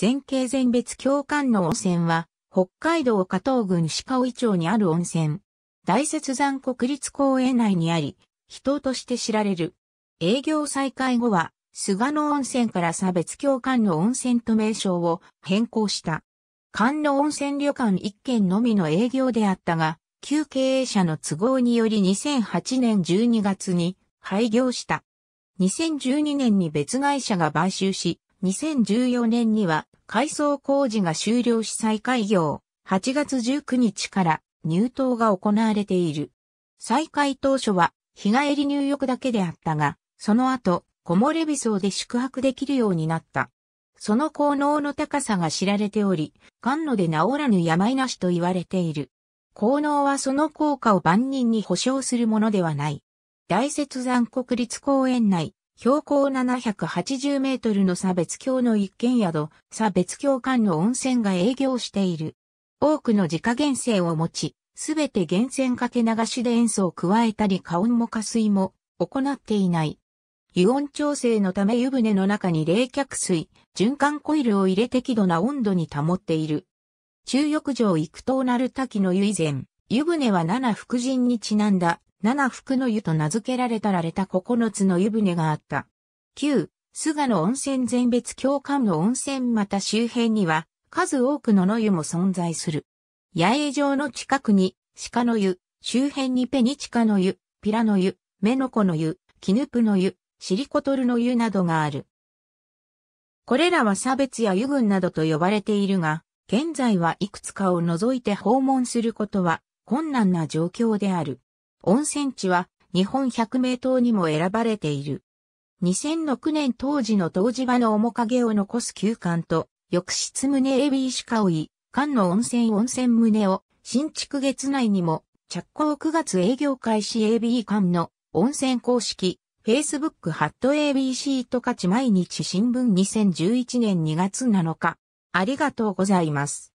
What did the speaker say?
全景全別共感の温泉は、北海道加東郡鹿尾町にある温泉。大雪山国立公園内にあり、人として知られる。営業再開後は、菅野温泉から差別共感の温泉と名称を変更した。関野温泉旅館一軒のみの営業であったが、旧経営者の都合により2008年12月に廃業した。2012年に別会社が買収し、2014年には改装工事が終了し再開業、8月19日から入湯が行われている。再開当初は日帰り入浴だけであったが、その後、木漏れ日荘で宿泊できるようになった。その効能の高さが知られており、甘露で治らぬ病なしと言われている。効能はその効果を万人に保証するものではない。大雪山国立公園内、標高780メートルの差別橋の一軒宿、差別橋間の温泉が営業している。多くの自家源泉を持ち、すべて源泉かけ流しで塩素を加えたり加温も加水も行っていない。油温調整のため湯船の中に冷却水、循環コイルを入れ適度な温度に保っている。中浴場育東なる滝の湯以前、湯船は七福神にちなんだ七福の湯と名付けられたられた九つの湯船があった。旧、菅野温泉全別共感の温泉また周辺には数多くの野湯も存在する。野営場の近くに鹿の湯、周辺にペニチカの湯、ピラの湯、メノコの湯、キヌプの湯、シリコトルの湯などがある。これらは差別や湯群などと呼ばれているが、現在はいくつかを除いて訪問することは困難な状況である。温泉地は日本百名島にも選ばれている。2006年当時の当時場の面影を残す休館と、浴室棟 AB しかおい、館の温泉温泉棟を新築月内にも着工9月営業開始 AB 館の温泉公式 Facebook ハット ABC と勝ち毎日新聞2011年2月7日ありがとうございます。